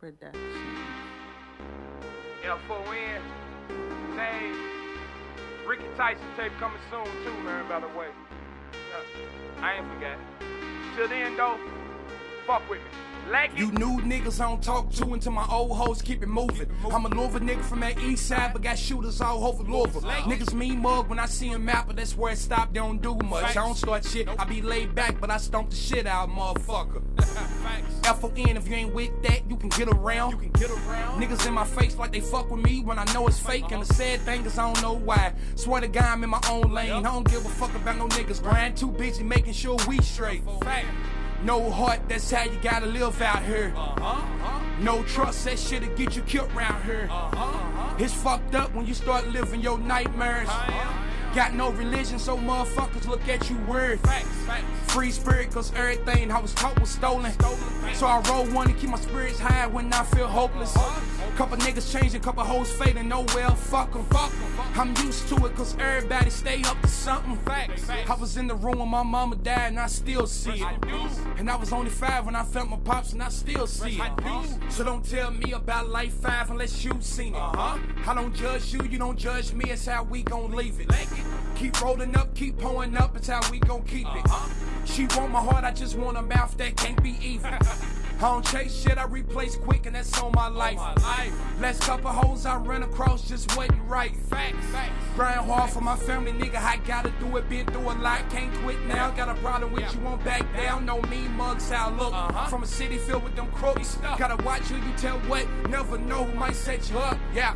Production. F-O-N, Dave, Ricky Tyson tape coming soon too, man, by the way. Yeah, I ain't forgot. Till then, though, fuck with me. Lanky. You new niggas I don't talk to until my old hoes keep it moving. I'm a Louisville nigga from that east side, but got shooters all over Louisville. Niggas mean mug when I see him out, but that's where it stop, they don't do much. I don't start shit, I be laid back, but I stomp the shit out, motherfucker. F-O-N, if you ain't with that, you can get around. You can get around. Niggas in my face like they fuck with me when I know it's fake, and the uh-huh. sad thing is I don't know why. Swear to God, I'm in my own lane. I don't give a fuck about no niggas grind. Too busy making sure we straight. Fact. No heart, that's how you gotta live out here. No trust, that shit'll get you killed round here. It's fucked up when you start living your nightmares. Got no religion, so motherfuckers look at you weird. Free spirit, cause everything I was taught was stolen. So I roll one to keep my spirits high when I feel hopeless. Couple niggas changing, couple hoes fading, no well, fuck 'em. I'm used to it, cause everybody stay up to something. Facts. I was in the room when my mama died, and I still see it. And I was only five when I felt my pops, and I still see it. So don't tell me about life five unless you seen it. I don't judge you, you don't judge me, it's how we gon' leave it. Keep rolling up, keep pulling up, it's how we gon' keep it. She want my heart, I just want a mouth that can't be even. I don't chase shit, I replace quick, and that's on my life. Last couple hoes I ran across just wasn't right. Facts, Grind hard for my family, nigga. I gotta do it, been through a lot, can't quit now. Got a problem with you, won't back down. No mean mugs, how I look. Uh-huh. From a city filled with them crooks. Gotta watch who you tell what, never know who might set you up. Yeah.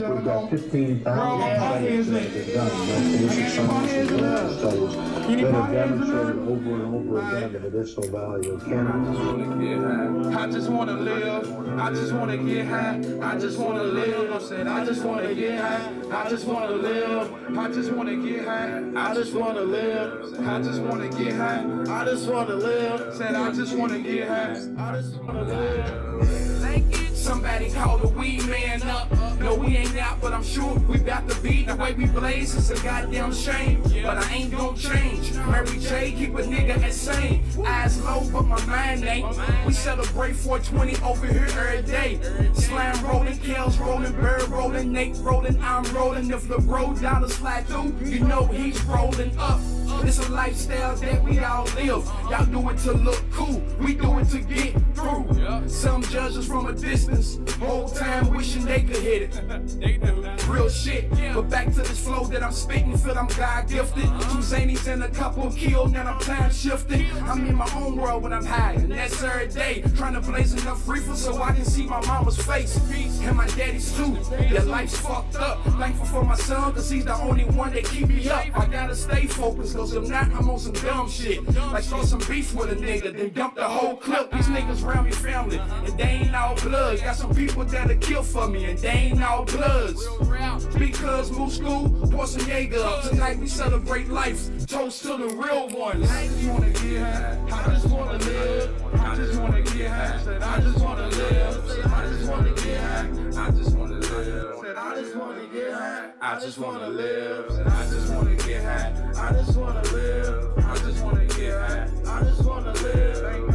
We've got 15,000 studies that have been done, multi-issue science and medical studies that have demonstrated over and over again the medicinal value of cannabis. I just wanna live. I just wanna get high. I just wanna live. I said I just wanna get high. I just wanna live. I just wanna get high. I just wanna live. I just wanna get high. I just wanna live. Said I just wanna get high. I just wanna live. Somebody call the weed man up. No, we ain't out, but I'm sure we bout to be. The way we blaze is a goddamn shame. But I ain't gon' change. Mary J, keep a nigga insane. Eyes low, but my mind ain't. We celebrate 420 over here every day. Slam rolling, Kelz rolling, Bird rolling, Nate rolling, I'm rolling. If the road down the slide through, you know he's rolling up. It's a lifestyle that we all live. Y'all do it to look cool, we do it to get through. Some judge us from a distance, whole time wishing they could hit it. Real shit, but back to this flow that I'm spitting, feel I'm God gifted. Uh-huh. Two zanies and a couple killed, now I'm time shifting. I'm in my own world when I'm high, and that's every day. Trying to blaze enough reefer so I can see my mama's face. And my daddy's too. Their life's fucked up. Thankful for my son, cause he's the only one that keep me up. I gotta stay focused, cause if not, I'm on some dumb shit. Like start some beef with a nigga, then dump the whole clip. These niggas round me family, and they ain't all bloods. Got some people that'll kill for me, and they ain't all bloods. Because move school, pour some Jaeger up. Tonight we celebrate life. Toast to the real ones. I just wanna get high. I just wanna live. I just wanna get high. I just wanna live. I just wanna get high. I just wanna live. I just wanna get high. I just wanna live. I just wanna get high. I just wanna live. I just wanna get high. I just wanna live.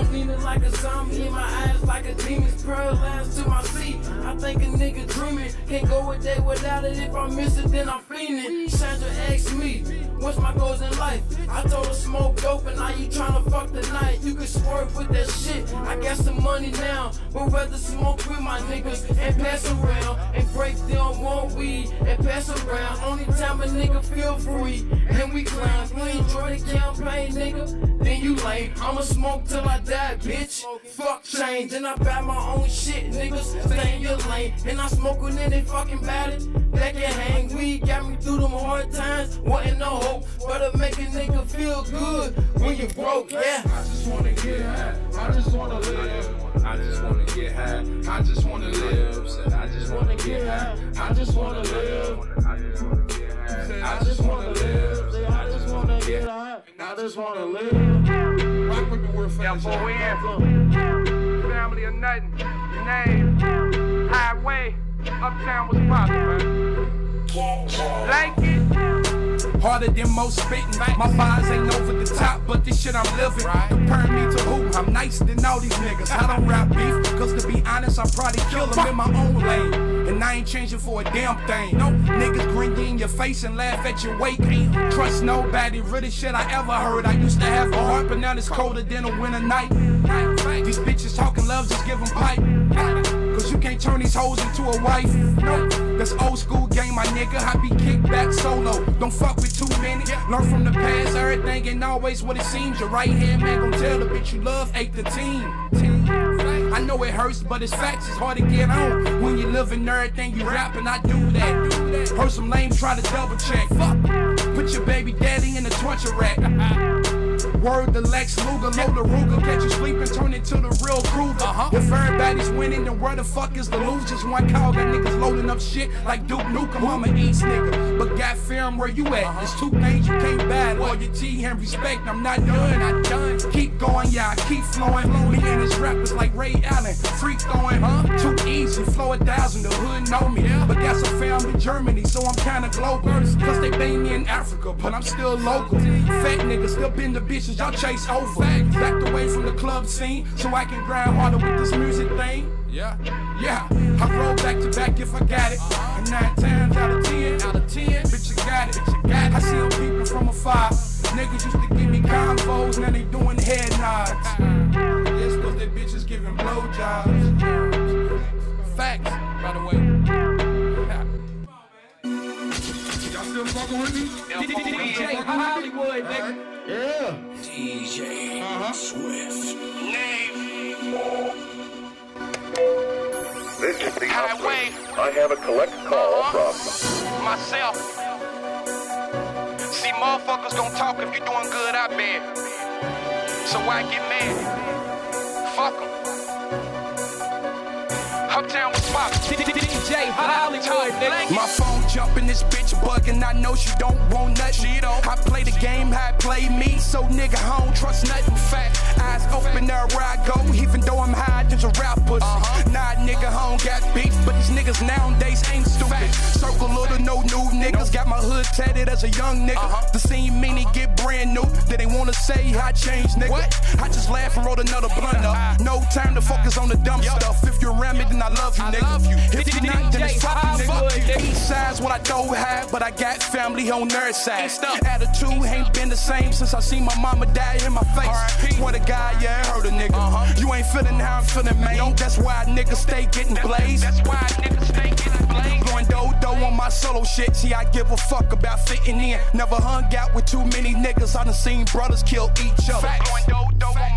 I'm leaning like a zombie in my eyes like a demon's lines to my seat. I think a nigga dreaming, can't go a day without it. If I miss it, then I'm fiending. Sandra asked me, what's my goals in life? I told her smoke dope and now you tryna fuck the night. You can swerve with that shit. I got some money now, but rather smoke with my niggas and pass around and break down more weed and pass around. Only time a nigga feel free and we clowns. We enjoy the campaign, nigga. Then you lame. I'ma smoke till I die, bitch. Fuck change. Then I buy my own shit, niggas. Stay in your lane. And I smoke with any fucking body that can hang. Weed got me through them hard times. Wasn't no hope. But to make a nigga feel good when you broke, yeah. I just wanna get high. I just wanna live. I just wanna get high. I just wanna live. Said I just wanna get high. I just wanna live. I just wanna get high. I just wanna live. I just wanna get high. I just wanna live. Rock with the word for Family or nothing. Name. Highway. Uptown was poppin', man. Like it. Harder than most spitting. My bars ain't over the top, but this shit I'm living. Comparing me to who? I'm nicer than all these niggas. I don't rap beef, cause to be honest, I probably kill them in my own lane. And I ain't changing for a damn thing. No niggas grin you in your face and laugh at your weight. Trust nobody, really shit I ever heard. I used to have a heart, but now it's colder than a winter night. These bitches talking love, just give them pipe. Turn these hoes into a wife. No, that's old school game, my nigga. I be kicked back solo. Don't fuck with too many. Learn from the past, everything ain't always what it seems. Your right hand man gon' tell the bitch you love ain't the team. I know it hurts, but it's facts. It's hard to get on when you live in everything you rap, and I do that. Heard some lame try to double check. Fuck. Put your baby daddy in the torture rack. Word the Lex Luger, load the Ruger, catch you sleeping, turn it into the Uh-huh. If everybody's winning, then where the fuck is the losers? One call got niggas loading up shit like Duke Nukem. I'm an East nigga, but got film where you at. There's two things you can't buy: loyalty and respect. I'm not done, I'm done. Keep going, yeah, I keep flowing. Me and his rappers like Ray Allen, freak throwing, huh? Too easy, flow a thousand, the hood know me. But got some fam in Germany, so I'm kinda global. Plus they bang me in Africa, but I'm still local. Fat niggas still been the bitches y'all chase over. Backed away from the club scene, so I can grind harder with this music thing. Yeah, yeah. I roll back to back if I got it. Uh-huh. And nine times out of ten, out of ten, bitch, you got it. Bitch, you got it. I see them peeping from afar. Niggas used to give me convos, now they doing head nods. Uh-huh. Yes, cause they bitches giving blowjobs. Facts, by the way. Y'all still fucking with me? DJ Hollywood, nigga. Yeah. DJ uh-huh. Swift. This is the Highway. I have a collect call Uh-huh. from myself. See, motherfuckers don't talk if you're doing good, I bet. So why get mad? Fuck 'em. Uptown was pop. DJ Hollywood, My phone jumping, this bitch bugging. I know she don't want nothing. She don't. I play the game how it play me, so nigga, I don't trust nothing. Fat eyes open everywhere I go, even though I'm high as a rapper. Nah, nigga, I don't got beef, but these niggas nowadays ain't stupid. Circle little, no new niggas. Got my hood tatted as a young nigga. The scene mean it get brand new. They they wanna say I changed, nigga. What? I just laugh and roll another blunt up. No time to focus on the dumb stuff. If you're around me, then I love you, nigga. If you're not, then it's fuck you, nigga. East side's what I don't have, but I got family on their side. Attitude ain't been the same since I seen my mama die in my face. Swear to God, yeah, I heard a nigga. Uh-huh. You ain't feeling how I'm feeling, man. That's why niggas stay getting blazed. That's why niggas stay getting blazed. Blowing dodo on my solo shit. See, I give a fuck about fitting in. Never hung out with too many niggas. I done seen brothers kill each other. Blowing dodo on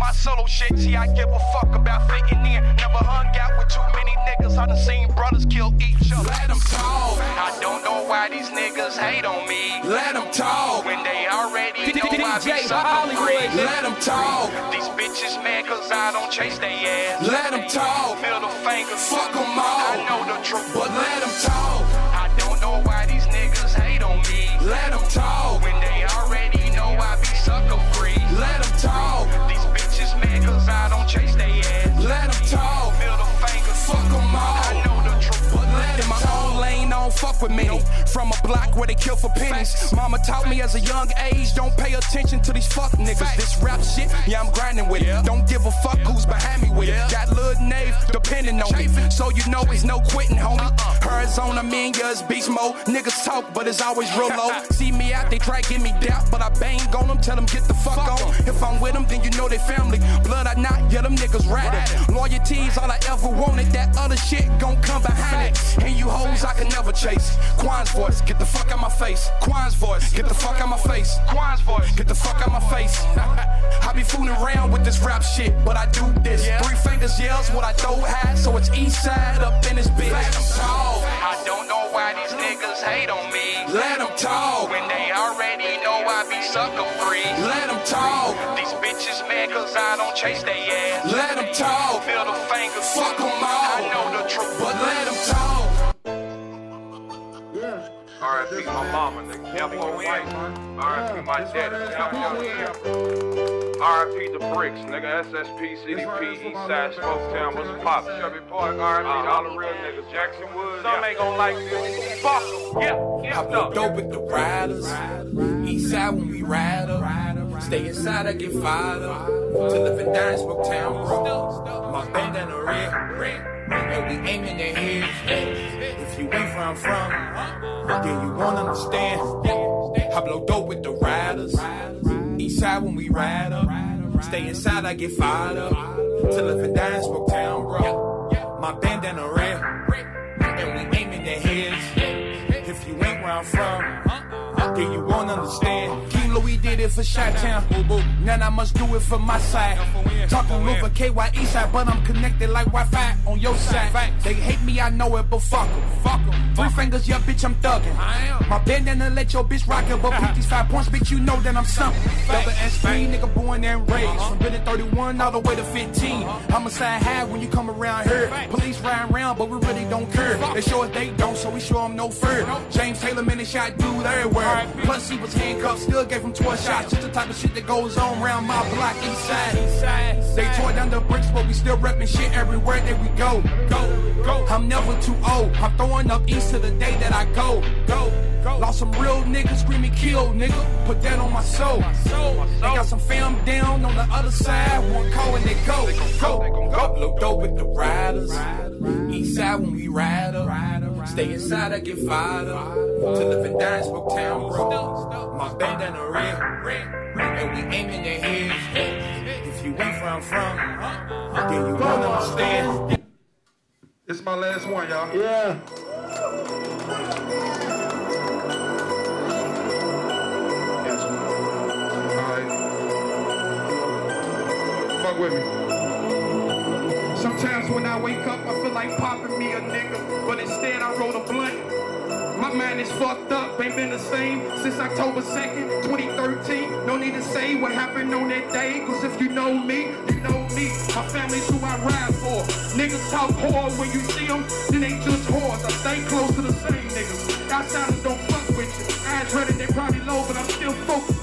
my solo shit. See, I give a fuck about fitting in. Never hung out with too many niggas. I done seen brothers kill each other. Let them talk. I don't know why these niggas hate on me. Let them talk. When they already know I be sucker free. Let them talk. These bitches mad cause I don't chase they ass. Let them talk. Middle finger. Fuck them all. I know the truth, but I don't fuck with me. From a block where they kill for pennies. Mama taught me as a young age, don't pay attention to these fuck niggas. This rap shit, yeah, I'm grinding with it. Don't give a fuck who's behind me with it. Got Lil Knave depending on me. So you know it's no quitting, homie. Arizona, me and yours, beast mode. Niggas talk, but it's always real low. See me out, they try to give me doubt, but I bang on them, tell them get the fuck on. If I'm with them, then you know they family. Blood I not, yeah, them niggas ratted. Loyalty's all I ever wanted. That other shit gon' come behind it. And you hoes I can never chase. Quan's voice, get the fuck out my face. Quan's voice, get the fuck out my face. Quan's voice, get the fuck out my face. I be fooling around with this rap shit, but I do this. Three fingers yells what I don't have, so it's east side up in this bitch. Let them talk. I don't know why these niggas hate on me. Let them talk. When they already know I be sucker free. Let them talk. These bitches mad cause I don't chase their ass. Let them talk. Feel the fingers. Fuck them all. I know the truth, but let them RIP my mama, nigga. F.O.N. RIP my daddy. Shout out to him. RIP the bricks, nigga. SSP, CDP, Eastside, Smoketown, what's pop? Shelby Park, RIP, all the real niggas. Jackson Woods, some ain't gonna like this. Fuck 'em. Yeah, I blow dope with the riders. East side when we ride up. Stay inside, I get fired up. To live and die in Smoketown, bro. My bandana red. And we aiming their heads. If you ain't where I'm from, then you won't understand. I blow dope with the riders. East side when we ride up. Stay inside, I get fired up. To live and die in Smoketown, bro. My bandana red. And we aiming their heads. If you ain't where I'm from, then you won't understand. Louis did it for Shot Town. Now I must do it for my side. Talking over KY East side, but I'm connected like Wi-Fi on your side. They hate me, I know it, but fuck 'em. Fuck 'em. Three fingers, yeah, bitch, I'm thuggin'. My bandana let your bitch rock it, but put these five points, bitch, you know that I'm something. Double S3, nigga, born and raised. From been 31 all the way to 15. I'm a side high when you come around here. Police riding around, but we really don't care. They show us they don't, so we show them no fear. James Taylor, man, shot dude everywhere. Plus, he was handcuffed, still gave him 12 shots. Just the type of shit that goes on around my block, east side. They tore down the bricks, but we still reppin' shit everywhere that we go. Go, go. I'm never too old. I'm throwing up east to the day that I. Go, go. Lost some real niggas, screaming kill, nigga. Put that on my soul. They got some fam down on the other side. One call and they go. Go, go. Blow dope with the riders. East side when we ride up. Stay inside, I get fired up. To live and die in Smoketown, bro. My bandana red. And we aiming their heads. If you ain't where I'm from, then you won't understand. This my last one, y'all. Yeah. With me. Sometimes when I wake up, I feel like popping me a nigga, but instead I roll a blunt. My mind is fucked up, ain't been the same since October 2nd, 2013. No need to say what happened on that day, cause if you know me, you know me. My family's who I ride for. Niggas talk hard when you see them, then they just whores. I stay close to the same niggas. Outsiders don't fuck with you. Eyes running, they probably low, but I'm still focused,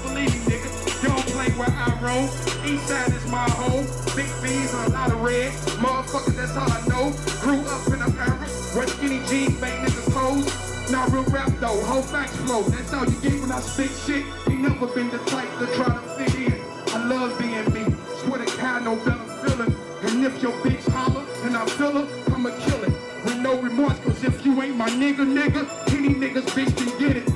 roam. East side is my home. Big B's and a lot of red. Motherfuckers, that's all I know. Grew up in era where skinny jeans make niggas hoes. Not real rap though, whole facts flow. That's all you get when I spit shit. Ain't never been the type to try to fit in. I love being me. Swear to God, no better feeling. And if your bitch holler and I feel her, I'ma kill it. With no remorse, cause if you ain't my nigga, nigga, any niggas bitch can get it.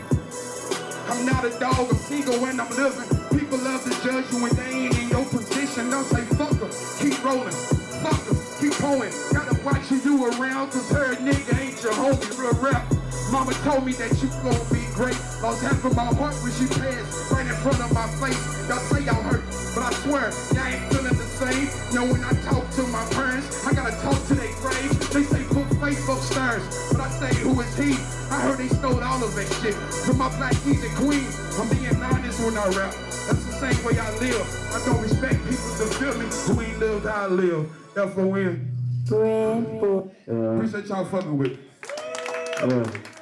I'm not a dog, I'm single and I'm living. People love to judge you when they ain't in your position. Don't say fuck 'em, keep rolling. fuck 'em, keep hoeing. Gotta watch who you around, cause her nigga ain't your homie, real rap. Mama told me that you gon' be great. Lost half of my heart when she passed right in front of my face. Y'all say y'all hurt, but I swear, y'all ain't feeling the same. Know when I talk to my parents, I gotta talk to their grave. They say put Facebook stars, but I say who is he? I heard they stole all of that shit from my black and queens. I'm being honest when I rap. That's the same way I live. I don't respect people to feel me who ain't lived how I live. F-O-N. Appreciate y'all fucking with me. Yeah.